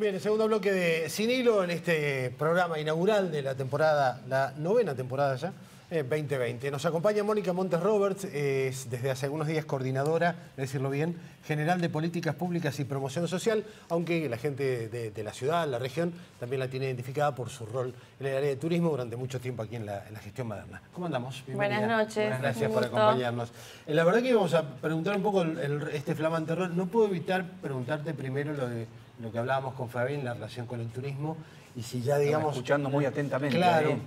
Bien, el segundo bloque de Sin Hilo en este programa inaugural de la temporada, la novena temporada ya, 2020. Eh, Nos acompaña Mónica Montes Roberts, es desde hace algunos días coordinadora, decirlo bien, general de políticas públicas y promoción social, aunque la gente de, la ciudad, la región, también la tiene identificada por su rol en el área de turismo durante mucho tiempo aquí en la, gestión moderna. ¿Cómo andamos? Buenas noches. Buenas gracias por acompañarnos. Eh, la verdad que íbamos a preguntar un poco este flamante rol. No puedo evitar preguntarte primero lo de lo que hablábamos con Fabián, la relación con el turismo, y si ya, digamos... escuchando muy atentamente. Claro,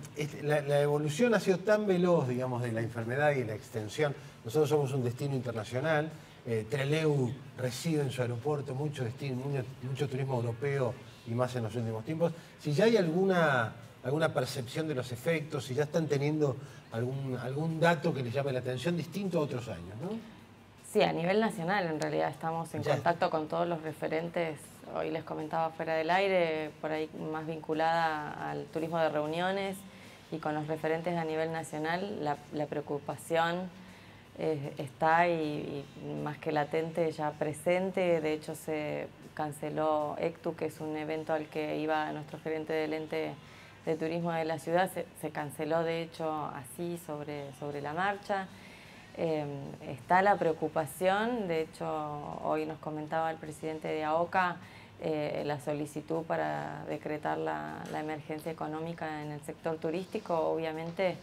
la, evolución ha sido tan veloz, digamos, de la enfermedad y la extensión. Nosotros somos un destino internacional, eh, Treleu reside en su aeropuerto, mucho, destino, mucho, turismo europeo y más en los últimos tiempos. Si ya hay alguna, alguna percepción de los efectos, si ya están teniendo algún, algún dato que les llame la atención distinto a otros años, ¿no? Sí, a nivel nacional en realidad estamos en contacto con todos los referentes hoy les comentaba fuera del aire, por ahí más vinculada al turismo de reuniones y con los referentes a nivel nacional, la, preocupación eh, está y, más que latente ya presente. De hecho se canceló ECTU, que es un evento al que iba nuestro gerente del ente de turismo de la ciudad, se, canceló de hecho así sobre, sobre la marcha. Eh, está la preocupación, de hecho hoy nos comentaba el presidente de AOCA, eh, la solicitud para decretar la, emergencia económica en el sector turístico, obviamente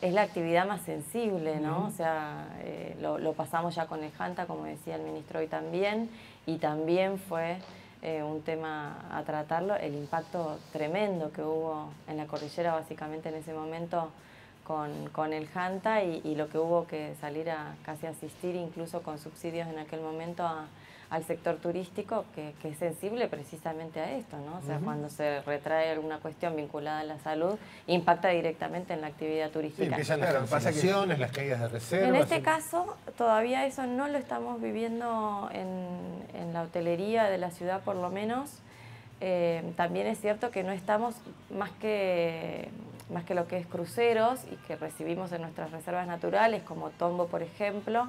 es la actividad más sensible, ¿no? O sea, eh, lo, pasamos ya con el Janta, como decía el ministro hoy también, y también fue eh, un tema a tratarlo, el impacto tremendo que hubo en la cordillera básicamente en ese momento con, el Janta y, y, lo que hubo que salir a casi asistir incluso con subsidios en aquel momento a al sector turístico que, es sensible precisamente a esto, ¿no? O sea, cuando se retrae alguna cuestión vinculada a la salud, impacta directamente en la actividad turística. Sí, empiezan las cancelaciones, las caídas de reservas. En este caso, todavía eso no lo estamos viviendo en, la hotelería de la ciudad, por lo menos. Eh, también es cierto que no estamos más que más que lo que es cruceros y que recibimos en nuestras reservas naturales, como Tombo, por ejemplo,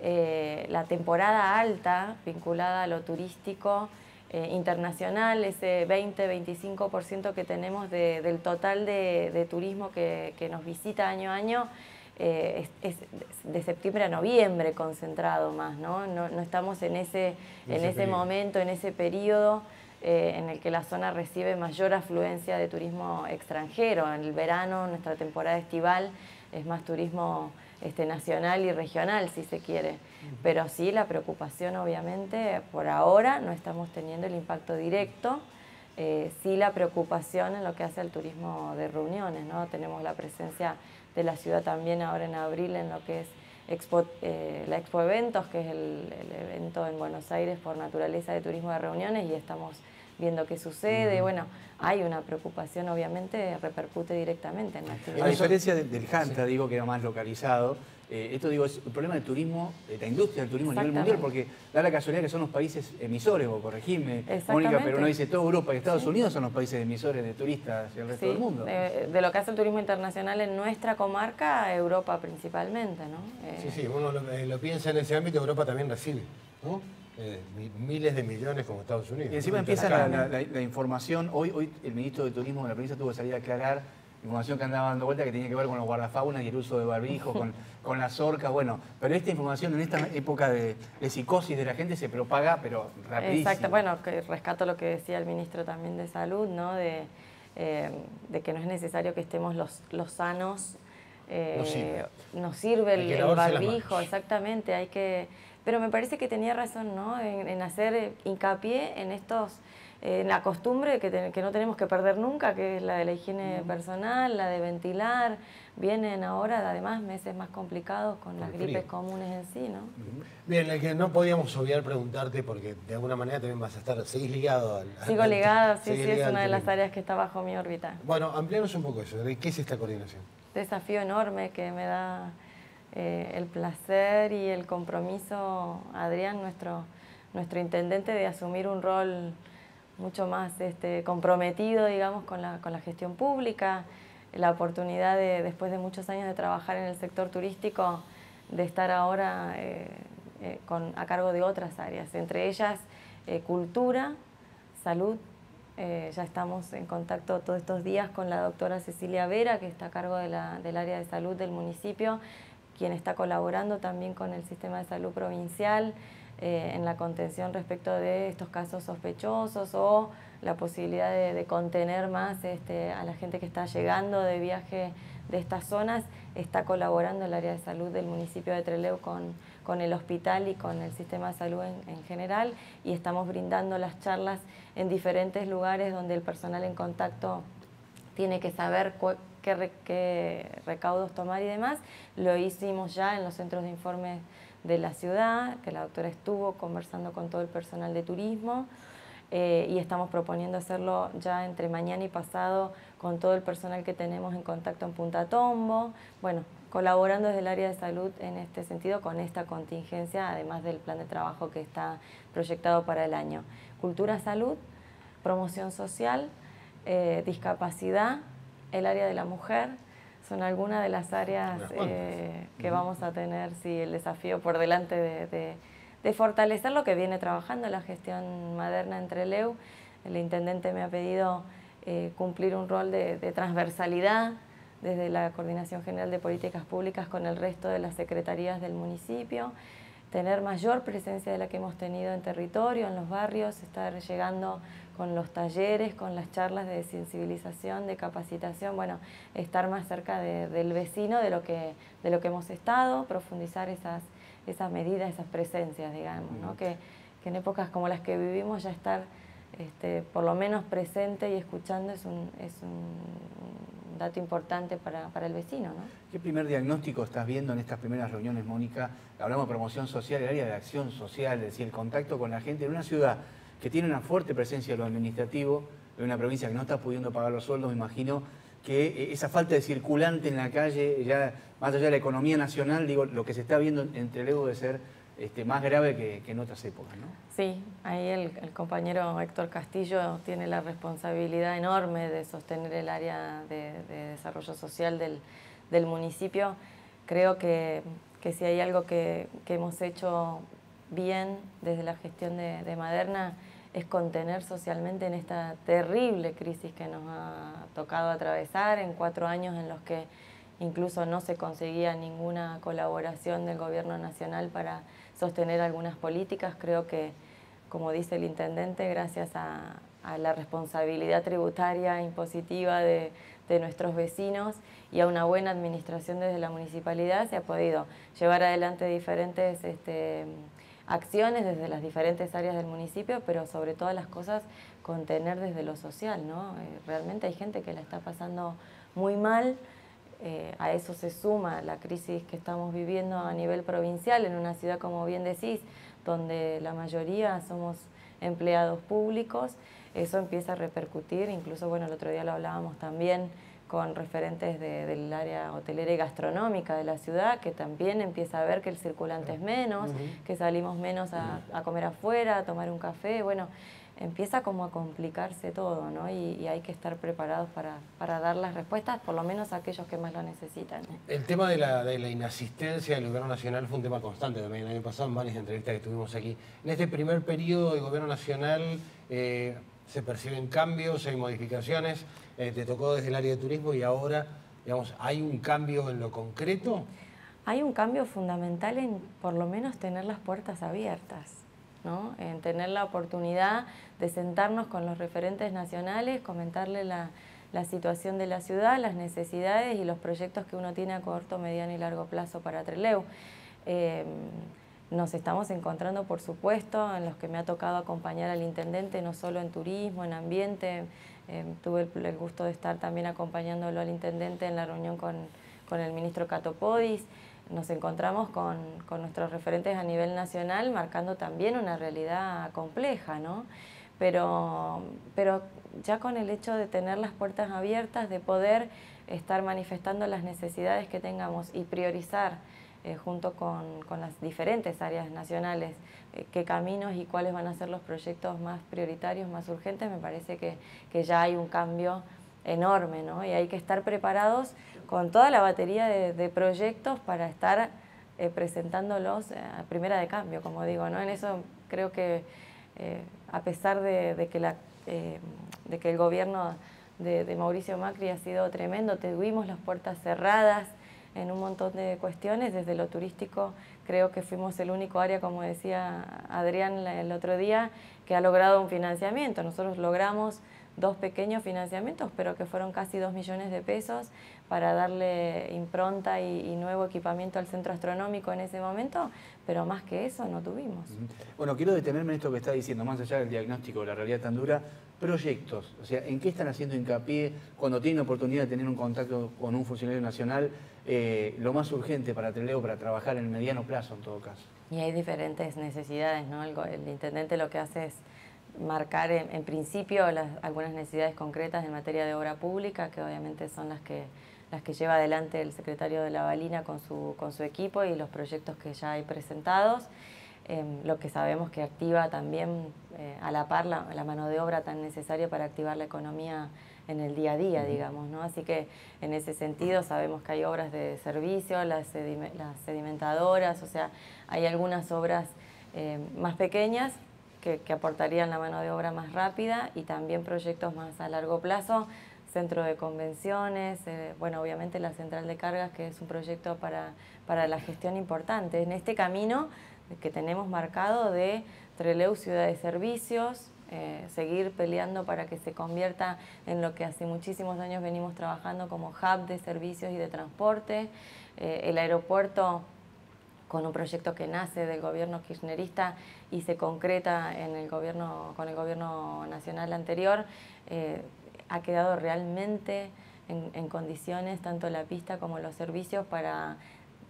eh, la temporada alta vinculada a lo turístico eh, internacional, ese 20-25% que tenemos del total de, turismo que, nos visita año a año, eh, es, de septiembre a noviembre concentrado más, ¿no? No, estamos en ese, en ese, momento, en ese periodo. en el que la zona recibe mayor afluencia de turismo extranjero. En el verano, nuestra temporada estival, es más turismo este, nacional y regional, si se quiere. Pero sí, la preocupación, obviamente, por ahora no estamos teniendo el impacto directo. Eh, sí la preocupación en lo que hace al turismo de reuniones, ¿no? Tenemos la presencia de la ciudad también ahora en abril en lo que es Expo, eh, la Expo Eventos, que es el, evento en Buenos Aires por naturaleza de turismo de reuniones y estamos viendo qué sucede. Bueno, hay una preocupación, obviamente, repercute directamente en la actividad. A diferencia del Janta, digo que era más localizado, eh, esto digo, es el problema del turismo, de la industria del turismo a nivel mundial, porque da la casualidad que son los países emisores, o corregime, Mónica, pero uno dice toda Europa y Estados Unidos son los países emisores de turistas y el resto del mundo. De, lo que hace el turismo internacional en nuestra comarca, Europa principalmente, ¿no? sí, sí, uno lo, piensa en ese ámbito, Europa también recibe, ¿no? Eh, miles de millones como Estados Unidos. Y encima empieza la, información. Hoy, hoy el ministro de Turismo de la provincia tuvo que salir a aclarar información que andaba dando vuelta que tenía que ver con los guardafaunas y el uso de barbijo, con, con las orcas, bueno, pero esta información en esta época de, psicosis de la gente se propaga, pero rapidísimo. Exacto, bueno, que rescato lo que decía el ministro también de Salud, ¿no? De, eh, que no es necesario que estemos los, los sanos, eh, nos sirve, el barbijo, exactamente, hay que pero me parece que tenía razón ¿no? en, hacer hincapié en estos en la costumbre que, que, no tenemos que perder nunca, que es la de la higiene personal, la de ventilar. Vienen ahora, además, meses más complicados con las gripes comunes en sí, ¿no? Bien, el que no podíamos obviar preguntarte, porque de alguna manera también vas a estar, seguís ligado al... Sigo ligado, sí, sí, es una de las áreas que está bajo mi órbita. Bueno, amplianos un poco eso, ¿qué es esta coordinación? Desafío enorme que me da eh, el placer y el compromiso, Adrián, nuestro, nuestro intendente, de asumir un rol mucho más este, comprometido, digamos, con la, con la gestión pública, la oportunidad de, después de muchos años de trabajar en el sector turístico, de estar ahora eh, eh, con, a cargo de otras áreas, entre ellas cultura, salud. Eh, ya estamos en contacto todos estos días con la doctora Cecilia Vera, que está a cargo del área de salud del municipio, quien está colaborando también con el sistema de salud provincial eh, en la contención respecto de estos casos sospechosos o la posibilidad de, contener más este, a la gente que está llegando de viaje de estas zonas. Está colaborando el área de salud del municipio de Trelew con, con el hospital y con el sistema de salud en, general y estamos brindando las charlas en diferentes lugares donde el personal en contacto tiene que saber qué, recaudos tomar y demás. Lo hicimos ya en los centros de informes de la ciudad, que la doctora estuvo conversando con todo el personal de turismo eh, y estamos proponiendo hacerlo ya entre mañana y pasado con todo el personal que tenemos en contacto en Punta Tombo, bueno, colaborando desde el área de salud en este sentido con esta contingencia, además del plan de trabajo que está proyectado para el año. Cultura, salud, promoción social, eh, discapacidad, el área de la mujer, son algunas de las áreas eh, que vamos a tener, sí, el desafío por delante de, fortalecer lo que viene trabajando la gestión moderna entre LEU. El intendente me ha pedido eh, cumplir un rol de, transversalidad desde la Coordinación General de Políticas Públicas con el resto de las secretarías del municipio, tener mayor presencia de la que hemos tenido en territorio, en los barrios, estar llegando con los talleres, con las charlas de sensibilización, de capacitación, bueno, estar más cerca del vecino de lo, que, de lo que hemos estado, profundizar esas, esas medidas, esas presencias, digamos, ¿no? que, en épocas como las que vivimos ya estar este, por lo menos presente y escuchando es un, es un dato importante para, para, el vecino. ¿no? ¿Qué primer diagnóstico estás viendo en estas primeras reuniones, Mónica? Hablamos de promoción social, el área de acción social, es decir, el contacto con la gente en una ciudad que tiene una fuerte presencia en lo administrativo, en una provincia que no está pudiendo pagar los sueldos, me imagino que eh, esa falta de circulante en la calle, ya más allá de la economía nacional, digo, lo que se está viendo entre luego de ser este, más grave que, en otras épocas, ¿no? Sí, ahí el, compañero Héctor Castillo tiene la responsabilidad enorme de sostener el área de, desarrollo social del, municipio. Creo que, si hay algo que, que hemos hecho bien desde la gestión de, Maderna es contener socialmente en esta terrible crisis que nos ha tocado atravesar en cuatro años en los que incluso no se conseguía ninguna colaboración del gobierno nacional para sostener algunas políticas. Creo que, como dice el intendente, gracias a, la responsabilidad tributaria impositiva de, de nuestros vecinos y a una buena administración desde la municipalidad se ha podido llevar adelante diferentes este, acciones desde las diferentes áreas del municipio, pero sobre todas las cosas contener desde lo social, ¿no? Eh, realmente hay gente que la está pasando muy mal, eh, a eso se suma la crisis que estamos viviendo a nivel provincial en una ciudad, como bien decís, donde la mayoría somos empleados públicos, eso empieza a repercutir, incluso, bueno, el otro día lo hablábamos también, con referentes del área hotelera y gastronómica de la ciudad, que también empieza a ver que el circulante es menos, que salimos menos a, comer afuera, a tomar un café, bueno, empieza como a complicarse todo, ¿no? Y, hay que estar preparados para, dar las respuestas, por lo menos a aquellos que más lo necesitan. El tema de la, inasistencia del gobierno nacional fue un tema constante también el año pasado en varias entrevistas que tuvimos aquí. En este primer periodo del gobierno nacional... Eh, se perciben cambios, hay modificaciones, eh, te tocó desde el área de turismo y ahora, digamos, ¿hay un cambio en lo concreto? Hay un cambio fundamental en por lo menos tener las puertas abiertas, ¿no? en tener la oportunidad de sentarnos con los referentes nacionales, comentarle la, situación de la ciudad, las necesidades y los proyectos que uno tiene a corto, mediano y largo plazo para Treleu. Eh, nos estamos encontrando, por supuesto, en los que me ha tocado acompañar al intendente, no solo en turismo, en ambiente. Eh, tuve el, gusto de estar también acompañándolo al intendente en la reunión con, el ministro Catopodis. Nos encontramos con, nuestros referentes a nivel nacional, marcando también una realidad compleja, ¿no? Pero, pero ya con el hecho de tener las puertas abiertas, de poder estar manifestando las necesidades que tengamos y priorizar eh, junto con, las diferentes áreas nacionales, eh, qué caminos y cuáles van a ser los proyectos más prioritarios, más urgentes, me parece que, ya hay un cambio enorme, ¿no? Y hay que estar preparados con toda la batería de, proyectos para estar eh, presentándolos a primera de cambio, como digo, ¿no? En eso creo que a pesar de, que de el gobierno de, Mauricio Macri ha sido tremendo. Tuvimos las puertas cerradas en un montón de cuestiones. Desde lo turístico creo que fuimos el único área, como decía Adrián el otro día, que ha logrado un financiamiento. Nosotros logramos dos pequeños financiamientos, pero que fueron casi dos millones de pesos para darle impronta y, nuevo equipamiento al centro astronómico en ese momento, pero más que eso no tuvimos. Bueno, quiero detenerme en esto que está diciendo, más allá del diagnóstico de la realidad tan dura, proyectos, o sea, ¿en qué están haciendo hincapié cuando tienen oportunidad de tener un contacto con un funcionario nacional? Eh, lo más urgente para Treleo, para trabajar en el mediano plazo en todo caso. Y hay diferentes necesidades, ¿no? El, intendente lo que hace es marcar en, principio algunas necesidades concretas en materia de obra pública, que obviamente son las que, las que lleva adelante el secretario de la Balina con su, con su equipo y los proyectos que ya hay presentados. Em, lo que sabemos que activa también eh, a la par la, mano de obra tan necesaria para activar la economía en el día a día, digamos, ¿no? Así que en ese sentido sabemos que hay obras de servicio, las, sedimentadoras, o sea, hay algunas obras em, más pequeñas que, aportarían la mano de obra más rápida y también proyectos más a largo plazo, centro de convenciones, eh, bueno, obviamente la central de cargas, que es un proyecto para, para la gestión importante. En este camino que tenemos marcado de Treleu Ciudad de Servicios, eh, seguir peleando para que se convierta en lo que hace muchísimos años venimos trabajando como hub de servicios y de transporte. Eh, el aeropuerto con un proyecto que nace del gobierno kirchnerista y se concreta en el gobierno, con el gobierno nacional anterior, eh, ha quedado realmente en, condiciones tanto la pista como los servicios para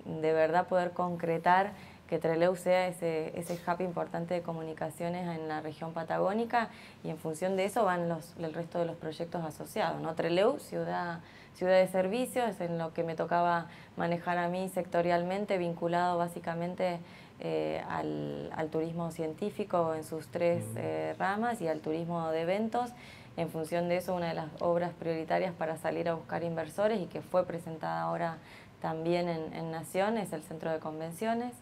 de verdad poder concretar que Treleu sea ese, ese hub importante de comunicaciones en la región patagónica y en función de eso van los, el resto de los proyectos asociados. ¿no? Treleu, ciudad, ciudad de servicios, en lo que me tocaba manejar a mí sectorialmente, vinculado básicamente eh, al, al, turismo científico en sus tres eh, ramas y al turismo de eventos. En función de eso, una de las obras prioritarias para salir a buscar inversores y que fue presentada ahora también en, en Nación es el Centro de Convenciones.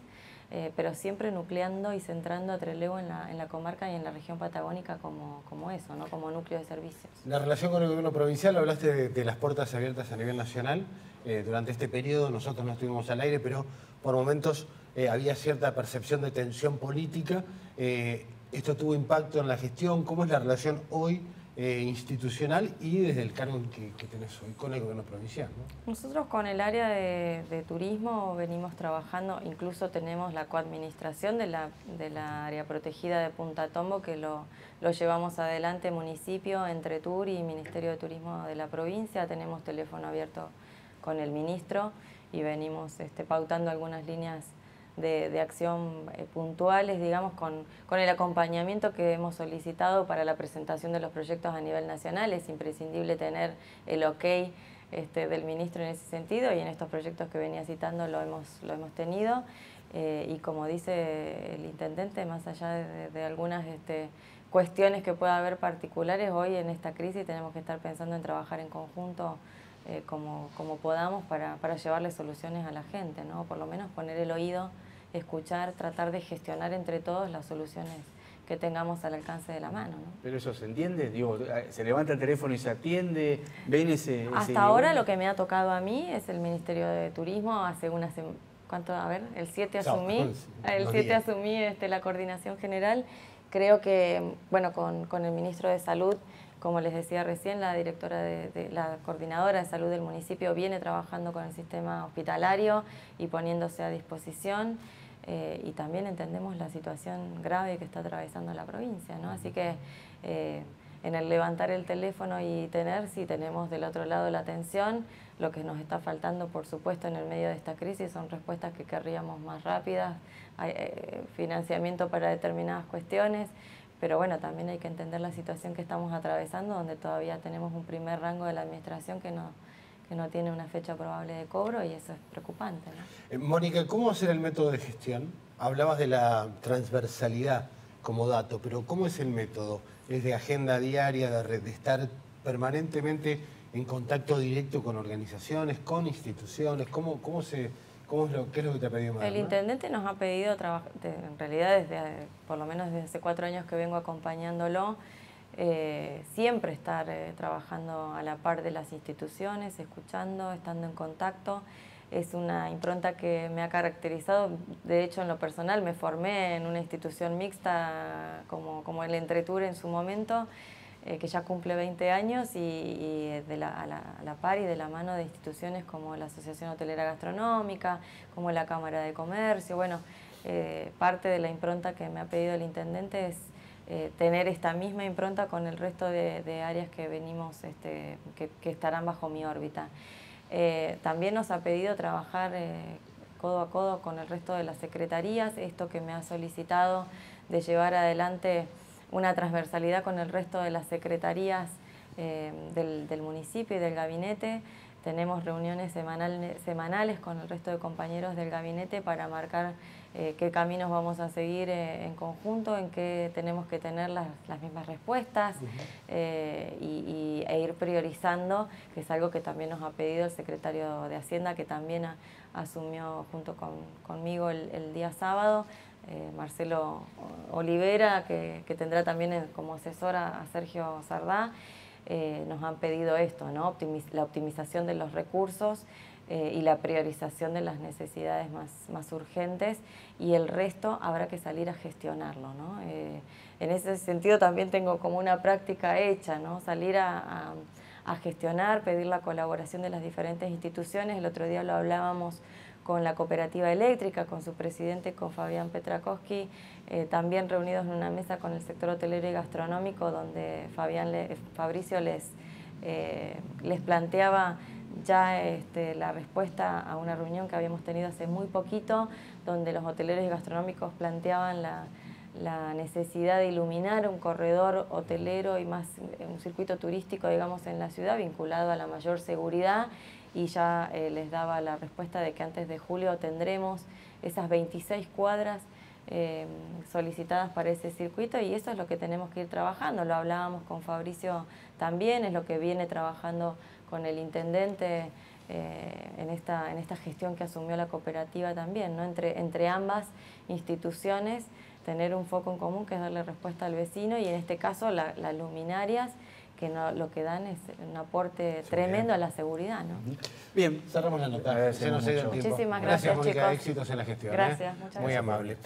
Eh, pero siempre nucleando y centrando a Trelew en la, en la comarca y en la región patagónica como, como eso, ¿no? como núcleo de servicios. La relación con el gobierno provincial, hablaste de, las puertas abiertas a nivel nacional. Eh, durante este periodo nosotros no estuvimos al aire, pero por momentos eh, había cierta percepción de tensión política. ¿Esto tuvo impacto en la gestión? ¿Cómo es la relación hoy eh, institucional y desde el cargo que, que, tenés hoy con el gobierno provincial. Nosotros con el área de, turismo venimos trabajando, incluso tenemos la coadministración de la, de la área protegida de Punta Tombo que lo, lo llevamos adelante municipio entre Tur y Ministerio de Turismo de la provincia, tenemos teléfono abierto con el ministro y venimos este, pautando algunas líneas de, acción eh, puntuales, digamos, con, con, el acompañamiento que hemos solicitado para la presentación de los proyectos a nivel nacional. Es imprescindible tener el ok este, del ministro en ese sentido y en estos proyectos que venía citando lo hemos, lo hemos tenido. Eh, y como dice el intendente, más allá de, algunas este, cuestiones que pueda haber particulares, hoy en esta crisis tenemos que estar pensando en trabajar en conjunto eh, como, como, podamos para, para llevarle soluciones a la gente, ¿no? por lo menos poner el oído escuchar, tratar de gestionar entre todos las soluciones que tengamos al alcance de la mano. ¿no? Pero eso se entiende, digo, se levanta el teléfono y se atiende, ven ese... Hasta ahora lo que me ha tocado a mí es el Ministerio de Turismo, hace una ¿cuánto? A ver, el 7 asumí, el 7 asumí este, la coordinación general. Creo que, bueno, con, con el Ministro de Salud como les decía recién, la directora de, la coordinadora de salud del municipio viene trabajando con el sistema hospitalario y poniéndose a disposición. Eh, y también entendemos la situación grave que está atravesando la provincia, ¿no? Así que eh, en el levantar el teléfono y tener, si tenemos del otro lado la atención, lo que nos está faltando, por supuesto, en el medio de esta crisis son respuestas que querríamos más rápidas, eh, financiamiento para determinadas cuestiones, pero bueno, también hay que entender la situación que estamos atravesando, donde todavía tenemos un primer rango de la administración que no, que no tiene una fecha probable de cobro y eso es preocupante. Eh, Mónica, ¿cómo ser el método de gestión? Hablabas de la transversalidad como dato, pero ¿cómo es el método? ¿Es de agenda diaria, de, de estar permanentemente en contacto directo con organizaciones, con instituciones? ¿Cómo, cómo se ¿Cómo es lo, ¿Qué es lo que te ha pedido Madame? El intendente nos ha pedido trabajar, en realidad desde, por lo menos desde hace cuatro años que vengo acompañándolo, eh, siempre estar eh, trabajando a la par de las instituciones, escuchando, estando en contacto. Es una impronta que me ha caracterizado, de hecho en lo personal me formé en una institución mixta como, como el Entretur en su momento, eh, que ya cumple 20 años y, de la, a, la, par y de la mano de instituciones como la Asociación Hotelera Gastronómica, como la Cámara de Comercio. Bueno, parte de la impronta que me ha pedido el intendente es eh, tener esta misma impronta con el resto de, áreas que venimos, este, que, estarán bajo mi órbita. Eh, también nos ha pedido trabajar eh, codo a codo con el resto de las secretarías, esto que me ha solicitado de llevar adelante una transversalidad con el resto de las secretarías del, del, municipio y del gabinete. Tenemos reuniones semanales con el resto de compañeros del gabinete para marcar eh, qué caminos vamos a seguir eh, en conjunto, en qué tenemos que tener las, mismas respuestas eh, y, e ir priorizando, que es algo que también nos ha pedido el secretario de Hacienda, que también asumió junto conmigo el, día sábado. Marcelo Olivera, que, tendrá también como asesora a Sergio Sardá, nos han pedido esto, ¿no? la optimización de los recursos eh, y la priorización de las necesidades más, más, urgentes y el resto habrá que salir a gestionarlo. ¿no? Eh, en ese sentido también tengo como una práctica hecha, ¿no? salir a, a, gestionar, pedir la colaboración de las diferentes instituciones. El otro día lo hablábamos con la cooperativa eléctrica, con su presidente, con Fabián Petrakowski, eh, también reunidos en una mesa con el sector hotelero y gastronómico, donde Fabián Fabricio les, les planteaba ya este, la respuesta a una reunión que habíamos tenido hace muy poquito, donde los hoteleros y gastronómicos planteaban la, necesidad de iluminar un corredor hotelero y más un circuito turístico, digamos, en la ciudad, vinculado a la mayor seguridad, y ya eh, les daba la respuesta de que antes de julio tendremos esas 26 cuadras eh, solicitadas para ese circuito y eso es lo que tenemos que ir trabajando. Lo hablábamos con Fabricio también, es lo que viene trabajando con el intendente eh, en, esta, en esta gestión que asumió la cooperativa también, ¿no? entre, entre ambas instituciones, tener un foco en común que es darle respuesta al vecino y en este caso las luminarias que no, lo que dan es un aporte tremendo a la seguridad. ¿no? Bien, cerramos la nota. Muchísimas gracias, gracias Mónica, chicos. éxitos en la gestión. Gracias, ¿eh? muchas Muy gracias. amable.